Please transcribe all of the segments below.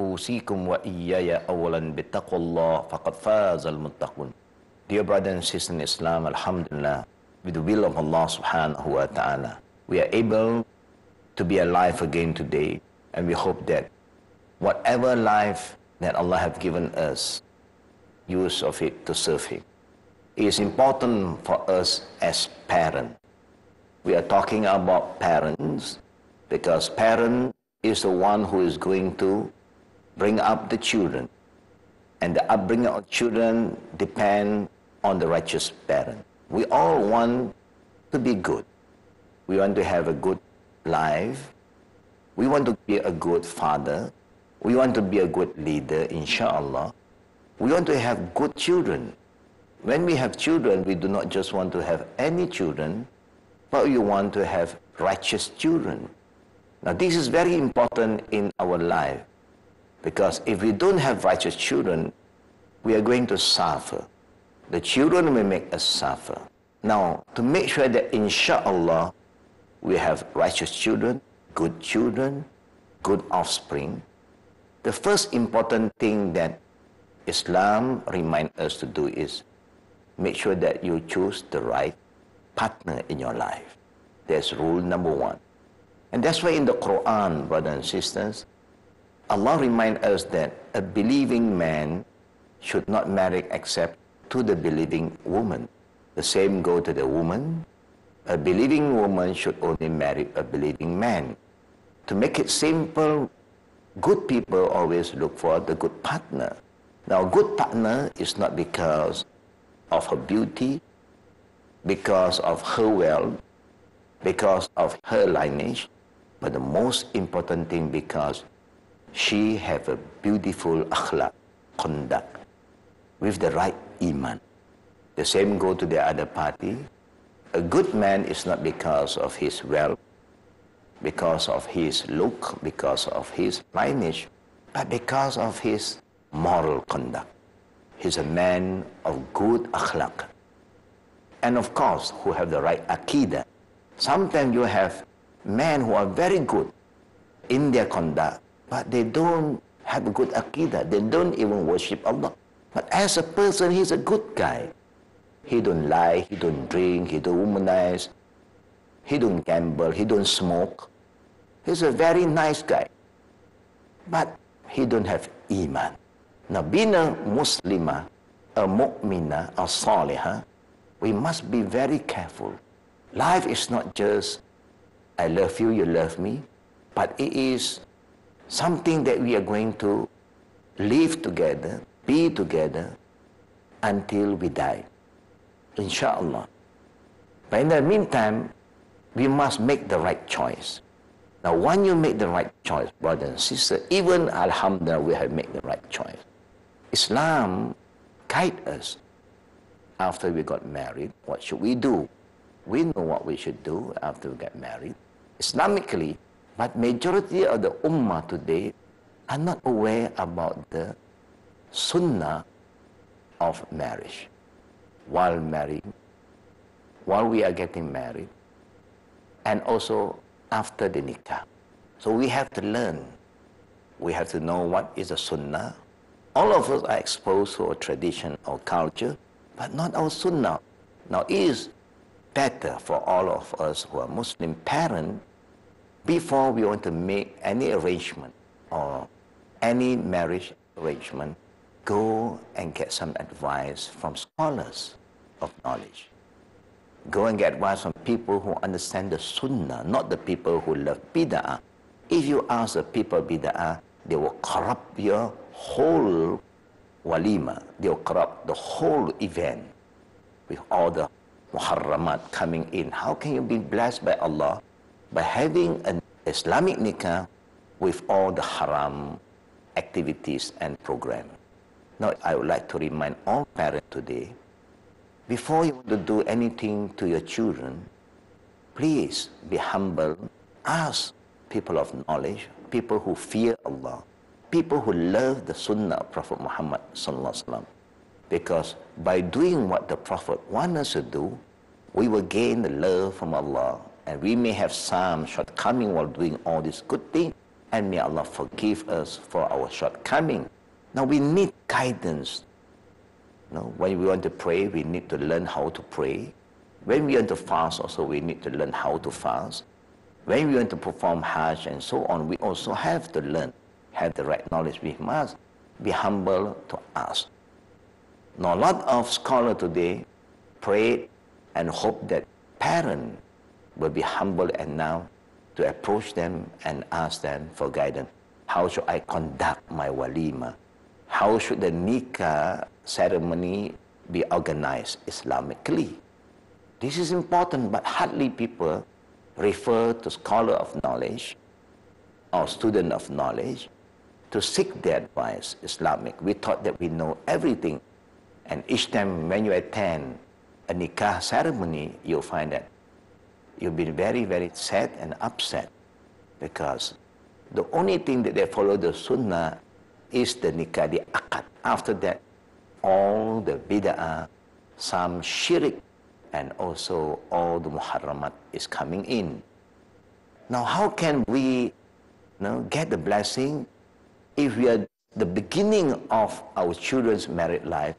Usikum wa iyaya awalan faqad fazal muttaqun. Dear brothers and sisters in Islam, Alhamdulillah, with the will of Allah subhanahu wa ta'ala, we are able to be alive again today. And we hope that whatever life that Allah have given us, use of it to serve Him. It is important for us as parents. We are talking about parents because parent is the one who is going to bring up the children. And the upbringing of children depend on the righteous parent. We all want to be good. We want to have a good life. We want to be a good father. We want to be a good leader, inshallah. We want to have good children. When we have children, we do not just want to have any children, but we want to have righteous children. Now, this is very important in our life because if we don't have righteous children, we are going to suffer. The children will make us suffer. Now, to make sure that inshallah we have righteous children, good children, good offspring, the first important thing that Islam reminds us to do is make sure that you choose the right partner in your life. That's rule number one. And that's why in the Quran, brothers and sisters, Allah reminds us that a believing man should not marry except to the believing woman. The same go to the woman. A believing woman should only marry a believing man. To make it simple, good people always look for the good partner. Now, a good partner is not because of her beauty, because of her wealth, because of her lineage, but the most important thing because she have a beautiful akhlaq, conduct, with the right iman. The same go to the other party. A good man is not because of his wealth, because of his look, because of his lineage, but because of his moral conduct. He's a man of good akhlaq. And of course, who have the right akidah. Sometimes you have men who are very good in their conduct, but they don't have a good akidah. They don't even worship Allah. But as a person, he's a good guy. He don't lie, he don't drink, he don't womanize, he don't gamble, he don't smoke. He's a very nice guy. But he don't have iman. Now, being a Muslimah, a mu'minah, a salihah, we must be very careful. Life is not just, I love you, you love me, but it is something that we are going to live together, be together until we die. Inshallah. But in the meantime, we must make the right choice. Now, when you make the right choice, brother and sister, even Alhamdulillah, we have made the right choice. Islam guide us after we got married. What should we do? We know what we should do after we get married. Islamically, but majority of the ummah today are not aware about the sunnah of marriage. While married, while we are getting married, and also after the nikah. So we have to learn. We have to know what is a sunnah. All of us are exposed to a tradition or culture, but not our sunnah. Now it is better for all of us who are Muslim parents, before we want to make any arrangement or any marriage arrangement, go and get some advice from scholars of knowledge. Go and get advice from people who understand the sunnah, not the people who love bid'ah. If you ask the people bid'ah, they will corrupt your whole walima. They will corrupt the whole event with all the muharramat coming in. How can you be blessed by Allah by having an Islamic nikah with all the haram activities and program. Now, I would like to remind all parents today, before you want to do anything to your children, please be humble. Ask people of knowledge, people who fear Allah, people who love the Sunnah of Prophet Muhammad sallallahu Because by doing what the Prophet wants us to do, we will gain the love from Allah, and we may have some shortcoming while doing all these good things, and may Allah forgive us for our shortcoming. Now we need guidance. You when we want to pray, we need to learn how to pray. When we want to fast, also we need to learn how to fast. When we want to perform Hajj and so on, we also have to learn, have the right knowledge. We must be humble to ask. Now, a lot of scholars today pray and hope that parents will be humble enough to approach them and ask them for guidance. How should I conduct my walima? How should the nikah ceremony be organized Islamically? This is important, but hardly people refer to scholar of knowledge or student of knowledge to seek their advice Islamic. We thought that we know everything. And each time when you attend a nikah ceremony, you'll find that you'll be very, very sad and upset because the only thing that they follow the sunnah is the nikah, the akad. After that, all the bid'ah, some shirk, and also all the muharramat is coming in. Now, how can we you know, get the blessing if we are the beginning of our children's married life,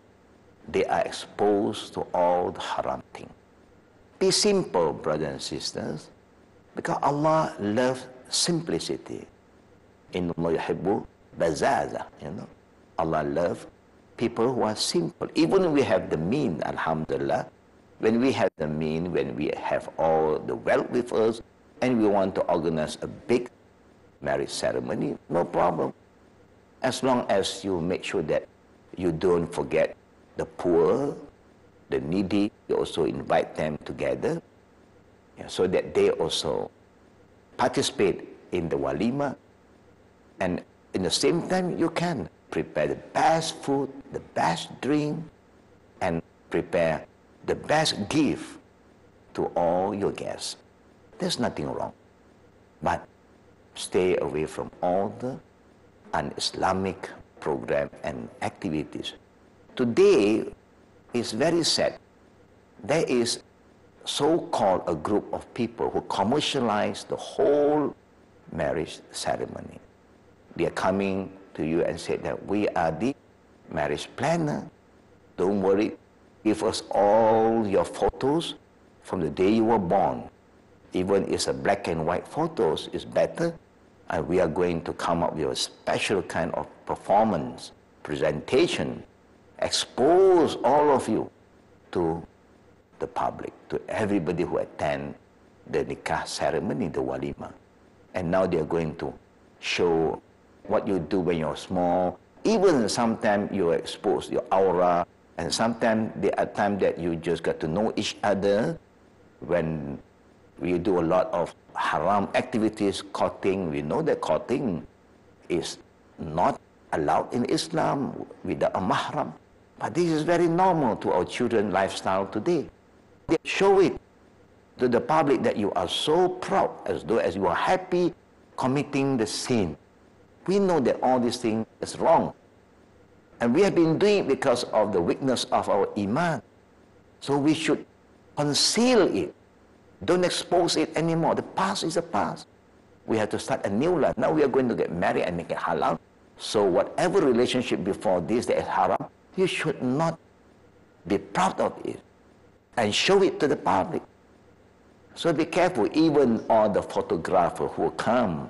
they are exposed to all the haram things. Be simple, brothers and sisters, because Allah loves simplicity. In yuhibbu bazaza, you know. Allah loves people who are simple. Even we have the mean, alhamdulillah, when we have the mean, when we have all the wealth with us, and we want to organize a big marriage ceremony, no problem. As long as you make sure that you don't forget the poor, the needy, you also invite them together yeah, so that they also participate in the walima. And in the same time, you can prepare the best food, the best drink, and prepare the best gift to all your guests. There's nothing wrong. But stay away from all the un-Islamic program and activities. Today, it's very sad. There is so-called a group of people who commercialize the whole marriage ceremony. They are coming to you and say that we are the marriage planner. Don't worry, give us all your photos from the day you were born. Even if it's a black and white photos, is better. And we are going to come up with a special kind of performance, presentation expose all of you to the public, to everybody who attend the nikah ceremony, the walima. And now they're going to show what you do when you're small. Even sometimes you expose your aura, and sometimes there are times that you just got to know each other when we do a lot of haram activities, courting. We know that courting is not allowed in Islam without a mahram. But this is very normal to our children lifestyle today. They show it to the public that you are so proud as though as you are happy committing the sin. We know that all these things is wrong. And we have been doing it because of the weakness of our iman. So we should conceal it. Don't expose it anymore. The past is the past. We have to start a new life. Now we are going to get married and make it halal. So whatever relationship before this that is haram, you should not be proud of it and show it to the public. So be careful, even all the photographers who come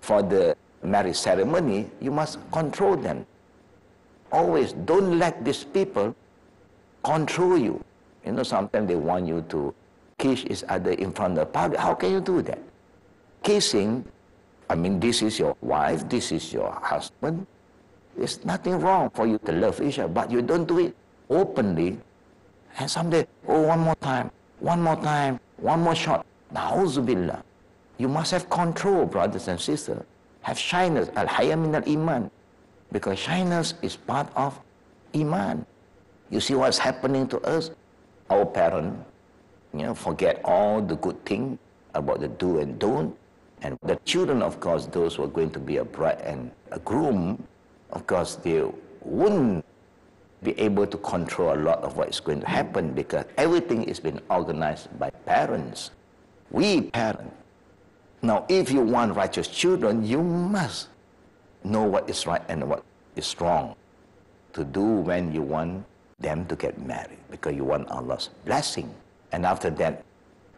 for the marriage ceremony, you must control them. Always don't let these people control you. You know, sometimes they want you to kiss each other in front of the public. How can you do that? Kissing, I mean, this is your wife, this is your husband, there's nothing wrong for you to love each other, but you don't do it openly. And someday, oh, one more time, one more time, one more shot. You must have control, brothers and sisters. Have shyness. Al-haya min al-iman. Because shyness is part of Iman. You see what's happening to us? Our parents, you know, forget all the good thing about the do and don't. And the children, of course, those who are going to be a bride and a groom, of course, they wouldn't be able to control a lot of what is going to happen because everything is being organized by parents. We parents. Now, if you want righteous children, you must know what is right and what is wrong to do when you want them to get married because you want Allah's blessing. And after that,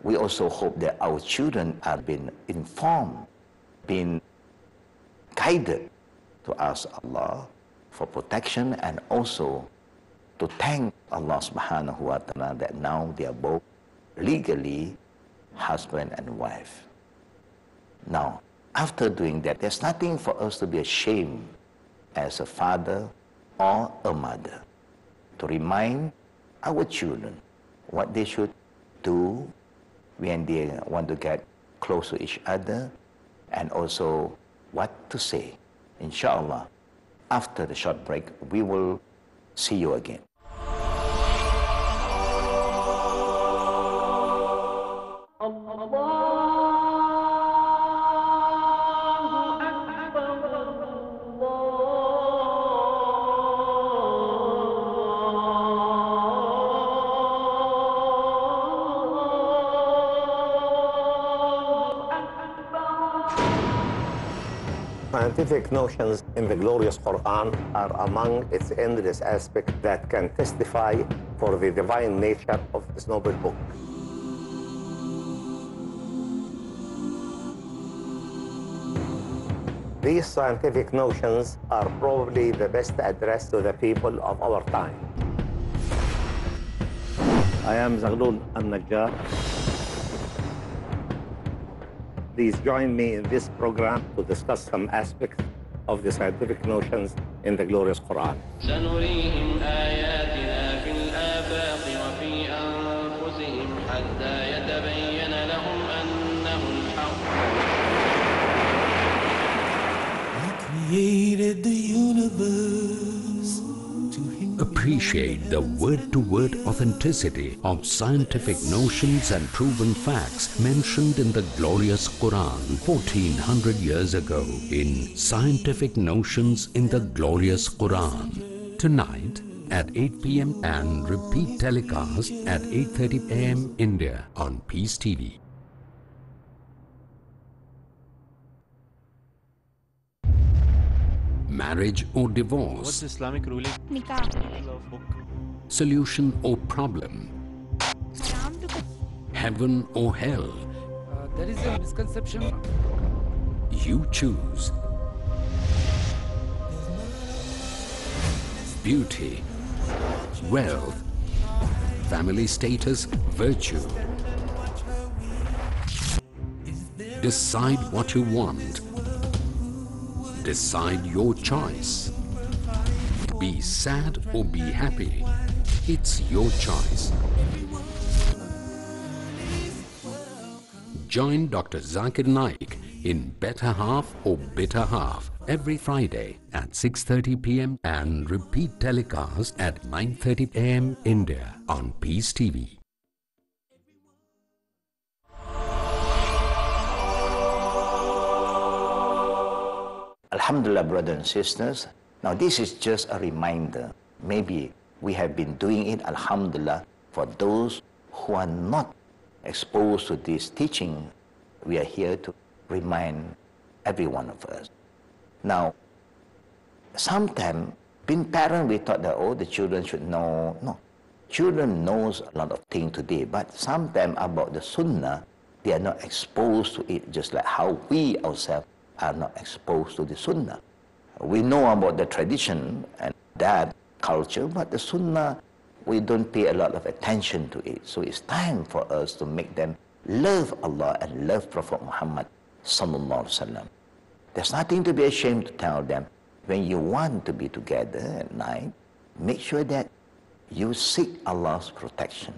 we also hope that our children are being informed, being guided to ask Allah for protection and also to thank Allah subhanahu wa ta'ala that now they are both legally husband and wife. Now, after doing that, there's nothing for us to be ashamed as a father or a mother to remind our children what they should do when they want to get close to each other and also what to say. Inshallah, after the short break, we will see you again. Scientific notions in the glorious Quran are among its endless aspects that can testify for the divine nature of this noble book. These scientific notions are probably the best addressed to the people of our time. I am Zaghlul Al-Najjar, Please join me in this program to discuss some aspects of the scientific notions in the glorious Quran. created the universe appreciate the word-to-word authenticity of scientific notions and proven facts mentioned in the glorious Quran 1400 years ago in Scientific Notions in the Glorious Quran. Tonight at 8 p.m. and repeat telecast at 8.30 a.m. India on Peace TV. Marriage or divorce? What's Islamic ruling? Nikah. Solution or problem? Heaven or hell? Uh, there is a misconception. You choose. Beauty, wealth, family status, virtue. Decide what you want Decide your choice. Be sad or be happy. It's your choice. Join Dr. Zakir Naik in Better Half or Bitter Half every Friday at 6.30 p.m. and repeat telecast at 9.30 a.m. India on Peace TV. Alhamdulillah, brothers and sisters. Now, this is just a reminder. Maybe we have been doing it, Alhamdulillah, for those who are not exposed to this teaching. We are here to remind every one of us. Now, sometimes, being parent, we thought that, oh, the children should know. No. Children knows a lot of things today, but sometimes about the sunnah, they are not exposed to it just like how we ourselves are not exposed to the Sunnah. We know about the tradition and that culture, but the Sunnah, we don't pay a lot of attention to it. So it's time for us to make them love Allah and love Prophet Muhammad sallallahu alaihi wasallam. There's nothing to be ashamed to tell them. When you want to be together at night, make sure that you seek Allah's protection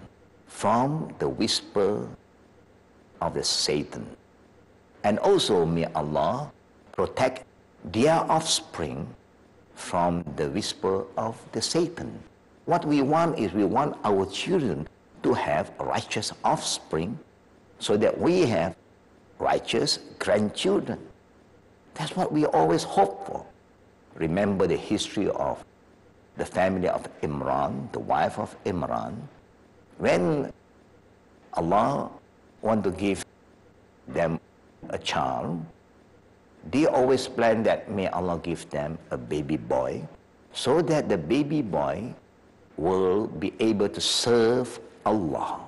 from the whisper of the Satan and also may Allah protect their offspring from the whisper of the Satan. What we want is we want our children to have righteous offspring so that we have righteous grandchildren. That's what we always hope for. Remember the history of the family of Imran, the wife of Imran. When Allah want to give them a child, they always plan that may Allah give them a baby boy so that the baby boy will be able to serve Allah.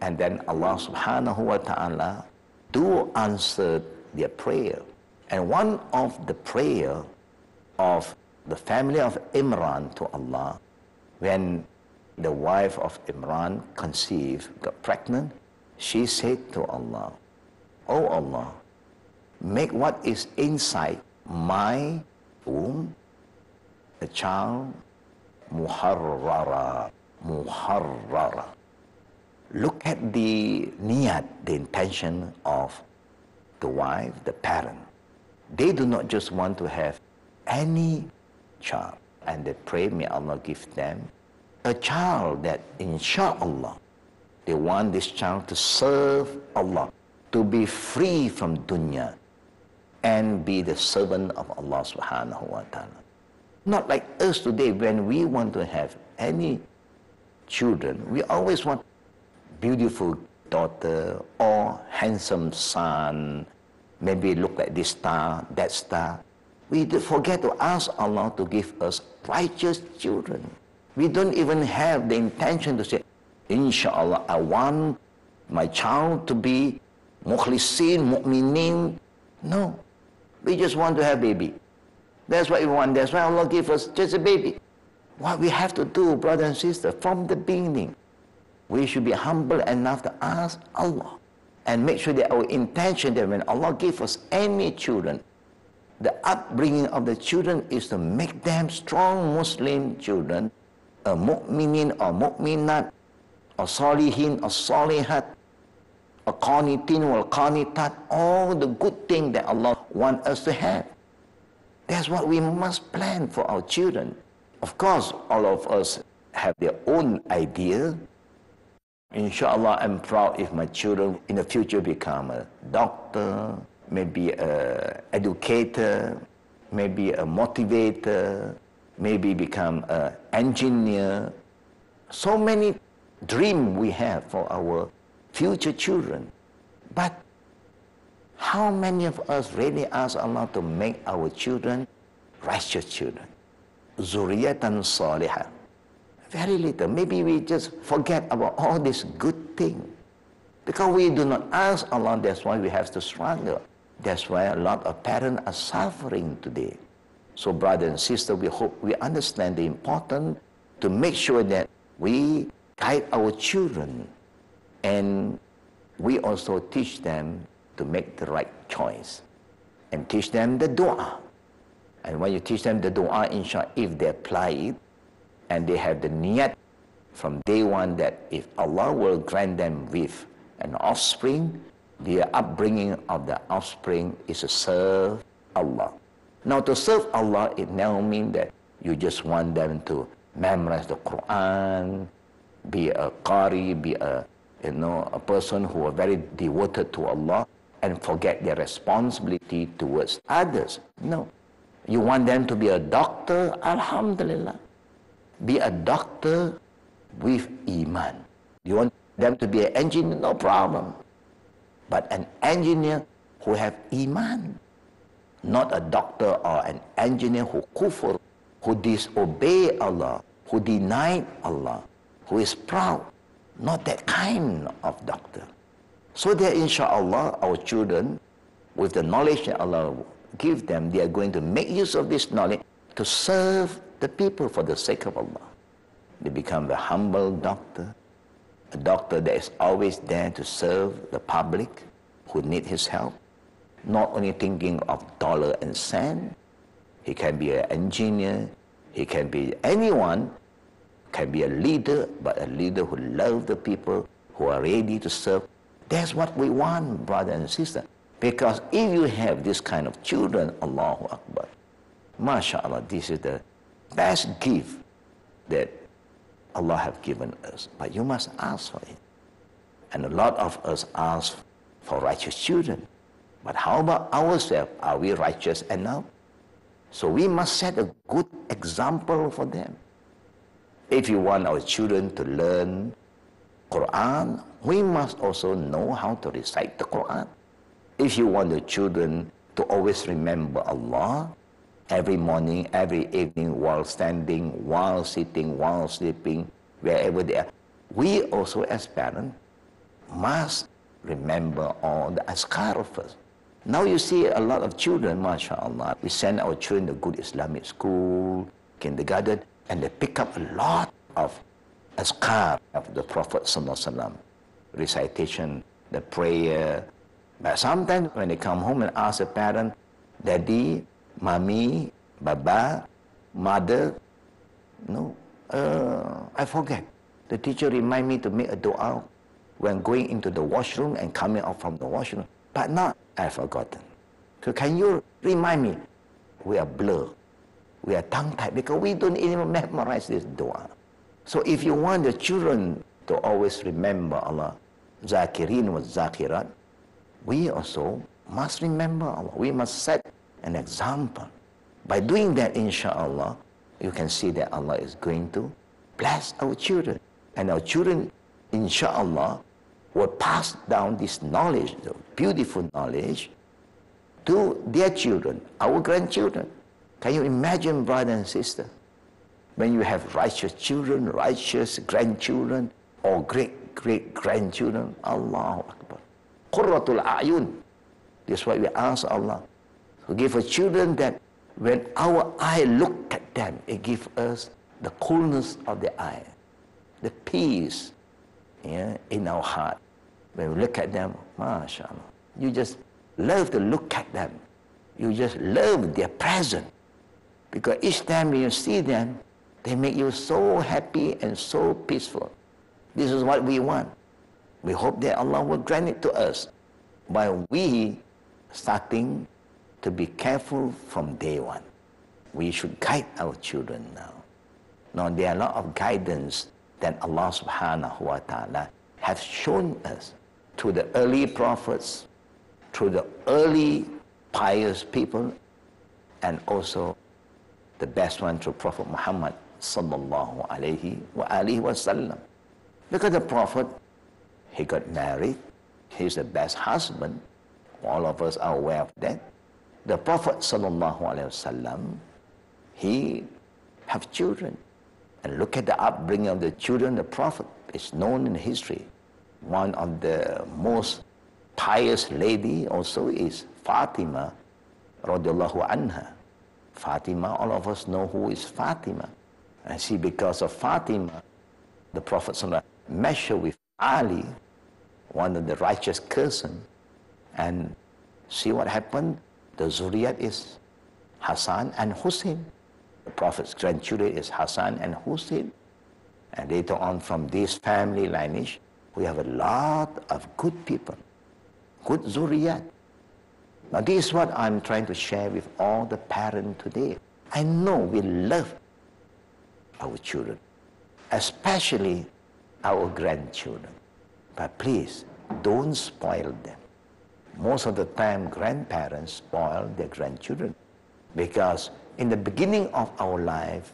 And then Allah subhanahu wa ta'ala do answer their prayer. And one of the prayer of the family of Imran to Allah, when the wife of Imran conceived, got pregnant, she said to Allah, Oh Allah, make what is inside my womb a child muharrara, muharrara. Look at the niyat, the intention of the wife, the parent. They do not just want to have any child, and they pray, may Allah give them a child that, inshallah, they want this child to serve Allah, to be free from dunya, and be the servant of Allah subhanahu wa ta'ala. Not like us today, when we want to have any children, we always want beautiful daughter or handsome son, maybe look like this star, that star. We forget to ask Allah to give us righteous children. We don't even have the intention to say, Inshallah, I want my child to be mukhlisin, mu'minin. No. We just want to have baby. That's what we want. That's why Allah gave us just a baby. What we have to do, brother and sister, from the beginning, we should be humble enough to ask Allah and make sure that our intention that when Allah gives us any children, the upbringing of the children is to make them strong Muslim children, a mu'minin or mu'minat, or salihin or salihat, or qanitat, all the good things that Allah wants us to have. That's what we must plan for our children. Of course, all of us have their own idea. Inshallah, I'm proud if my children in the future become a doctor, maybe a educator, maybe a motivator, maybe become an engineer. So many dreams we have for our future children. But how many of us really ask Allah to make our children righteous children? Zuriyatan salihah. Very little. Maybe we just forget about all this good thing. Because we do not ask Allah, that's why we have to struggle. That's why a lot of parents are suffering today. So brother and sister, we hope we understand the importance to make sure that we guide our children and we also teach them to make the right choice and teach them the dua. And when you teach them the dua, inshallah, if they apply it and they have the niyat from day one that if Allah will grant them with an offspring, the upbringing of the offspring is to serve Allah. Now to serve Allah, it now means that you just want them to memorize the Quran, be a qari, be a you know a person who are very devoted to Allah, and forget their responsibility towards others. No. You want them to be a doctor? Alhamdulillah. Be a doctor with Iman. You want them to be an engineer? No problem. But an engineer who have Iman. Not a doctor or an engineer who kufr, who disobey Allah, who deny Allah, who is proud. Not that kind of doctor. So that inshallah our children, with the knowledge that Allah give them, they are going to make use of this knowledge to serve the people for the sake of Allah. They become a humble doctor, a doctor that is always there to serve the public who need his help, not only thinking of dollar and cent. He can be an engineer, he can be anyone, can be a leader, but a leader who loves the people, who are ready to serve that's what we want, brother and sister. Because if you have this kind of children, Allahu Akbar, MashaAllah, this is the best gift that Allah have given us. But you must ask for it. And a lot of us ask for righteous children. But how about ourselves? Are we righteous enough? So we must set a good example for them. If you want our children to learn Quran, we must also know how to recite the Quran. If you want the children to always remember Allah, every morning, every evening, while standing, while sitting, while sleeping, wherever they are. We also, as parents, must remember all the azkar. Now you see a lot of children, mashallah, we send our children to good Islamic school, kindergarten, and they pick up a lot of azkar of the Prophet Sallallahu recitation, the prayer. But sometimes when they come home and ask a parent, Daddy, mommy, baba, mother. No, uh, I forget. The teacher remind me to make a dua when going into the washroom and coming out from the washroom. But not, I have forgotten. So can you remind me? We are blur. We are tongue-tied because we don't even memorize this dua. So if you want the children to always remember Allah, zakirin was zakirat, we also must remember Allah. We must set an example. By doing that, inshallah, you can see that Allah is going to bless our children. And our children, inshallah, will pass down this knowledge, the beautiful knowledge, to their children, our grandchildren. Can you imagine, brother and sister, when you have righteous children, righteous grandchildren, or great great grandchildren? Allahu Akbar. Qurratul ayun. This is why we ask Allah to give us children that when our eye look at them, it gives us the coolness of the eye, the peace yeah, in our heart. When we look at them, mashallah, you just love to look at them. You just love their presence. Because each time when you see them, they make you so happy and so peaceful. This is what we want. We hope that Allah will grant it to us by we starting to be careful from day one. We should guide our children now. Now there are a lot of guidance that Allah subhanahu wa ta'ala has shown us to the early prophets, to the early pious people, and also the best one to Prophet Muhammad sallallahu alayhi wa alihi wasallam. Because the Prophet, he got married, he's the best husband. All of us are aware of that the Prophet wasallam, he have children. And look at the upbringing of the children. The Prophet is known in history. One of the most pious lady also is Fatima radiallahu anha. Fatima, all of us know who is Fatima. And see, because of Fatima, the Prophet measured with Ali, one of the righteous person, and see what happened? The Zuriyat is Hassan and Hussein. The Prophet's grandchildren is Hassan and Hussein. And later on from this family lineage, we have a lot of good people, good Zuriyat. Now this is what I'm trying to share with all the parents today. I know we love our children, especially our grandchildren. But please, don't spoil them most of the time grandparents spoil their grandchildren because in the beginning of our life,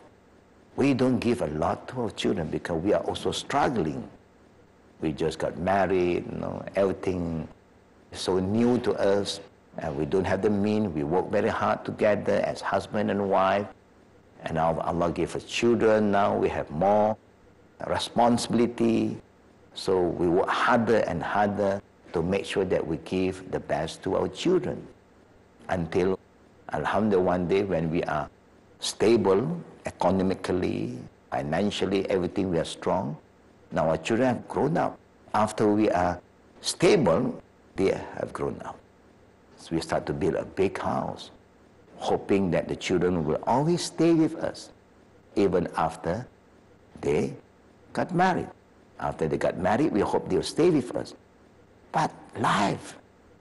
we don't give a lot to our children because we are also struggling. We just got married, you know, everything is so new to us, and we don't have the means. We work very hard together as husband and wife, and now Allah gave us children. Now we have more responsibility, so we work harder and harder to make sure that we give the best to our children until, Alhamdulillah, one day when we are stable economically, financially, everything we are strong. Now our children have grown up. After we are stable, they have grown up. So we start to build a big house, hoping that the children will always stay with us, even after they got married. After they got married, we hope they'll stay with us. But life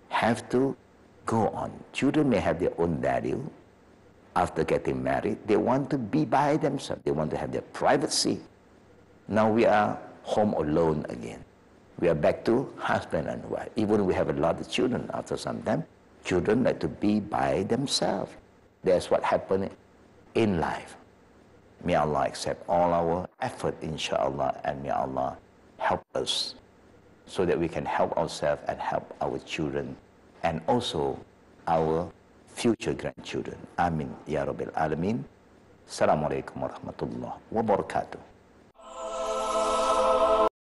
have to go on. Children may have their own value, after getting married, they want to be by themselves. They want to have their privacy. Now we are home alone again. We are back to husband and wife. Even we have a lot of children after some time, children like to be by themselves. That's what happened in life. May Allah accept all our effort, inshallah, and may Allah help us so that we can help ourselves and help our children and also our future grandchildren. Amin. Ya Rabbil Alameen. Assalamualaikum warahmatullahi wabarakatuh.